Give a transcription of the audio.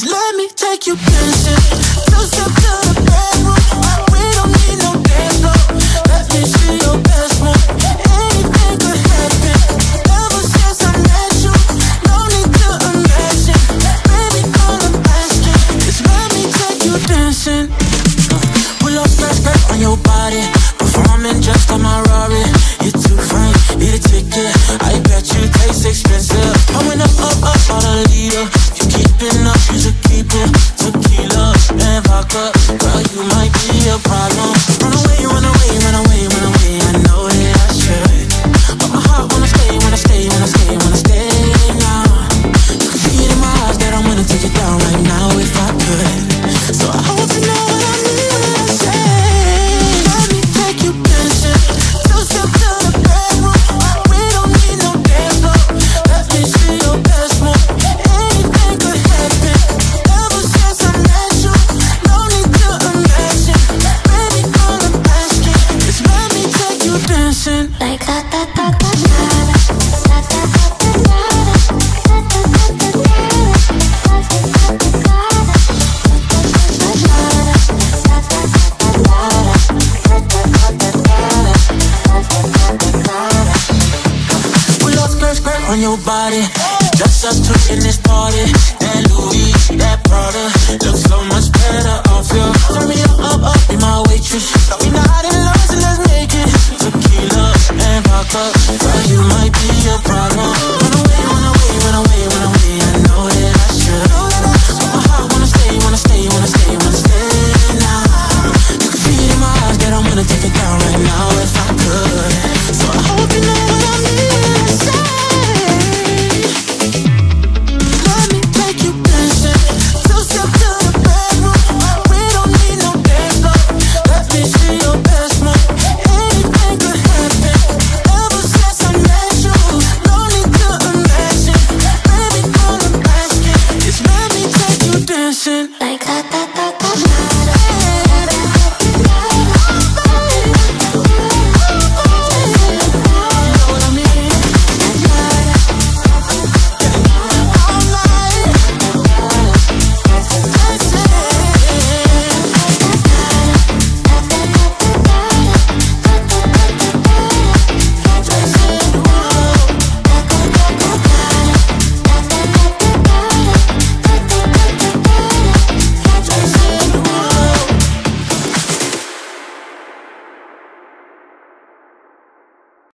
let me take you dancing. To the bedroom. We don't need no dance floor. Let me see your best move. Anything happen. Since I met you, to imagine. Let me take you dancing. Pull up on your body. Performing just on my Rari. You're too fine, ticket. I bet you taste expensive. Up, up, up leader. Keeping up, you should keep it. Tequila and vodka. Girl, you might be a problem. your body. Just us two in this party. That Louis, that Prada, looks so much better off you. Turn me up, up, up, be my waitress. We not in love, so let's make it tequila and vodka. Girl, you might be a problem. listen.